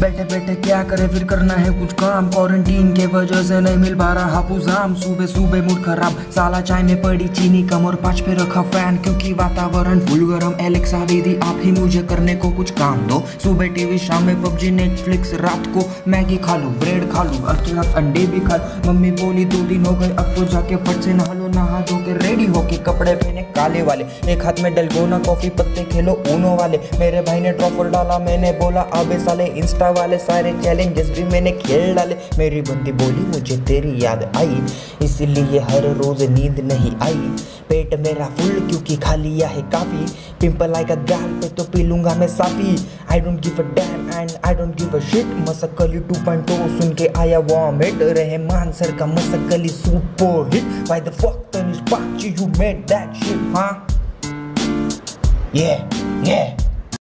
बैठे बैठे, क्या करे? फिर करना है कुछ काम। क्वारंटीन के वजह से नहीं मिल पा रहा हापुजाम सुबह सुबह मूड खराब। साला चाय में पड़ी चीनी कम और पाँच पे रखा फ़ैन क्योंकि वातावरण फुल गरम। एलेक्सा दीदी आप ही मुझे करने को कुछ काम दो। सुबह टीवी शाम में पबजी नेटफ्लिक्स रात को मैगी खा लूँ ब्रेड खा लूँ और साथ अंडे भी खा। मम्मी बोली, दो दिन हो गए, अब तो जाके फट से नहा लो, नहा धो के रेडी होके कपड़े पहने काले वाले। एक हाथ में डलगोना कॉफ़ी पत्ते खेलो, ऊनो वाले। मेरे भाई ने ट्रॉफल डाला मैंने बोला अबे साले इंस्टा वाले सारे चैलेंजेस भी मैंने खेल डाले। मेरी बंदी बोली मुझे तेरी याद आई इसीलिए हर रोज नींद नहीं आई। पेट मेरा फुल क्योंकि खा लिया है काफ़ी। पिंपल आएगा गाल पे तो पी लूँगा मैं साफी। I don't give a damn and I don't give a shit Masakali 2.0 सुन के आया वॉमिट रहमान सर का Masakali super hit why the fuck Tanish Bagchi you made that shit हाँ Yeah, yeah.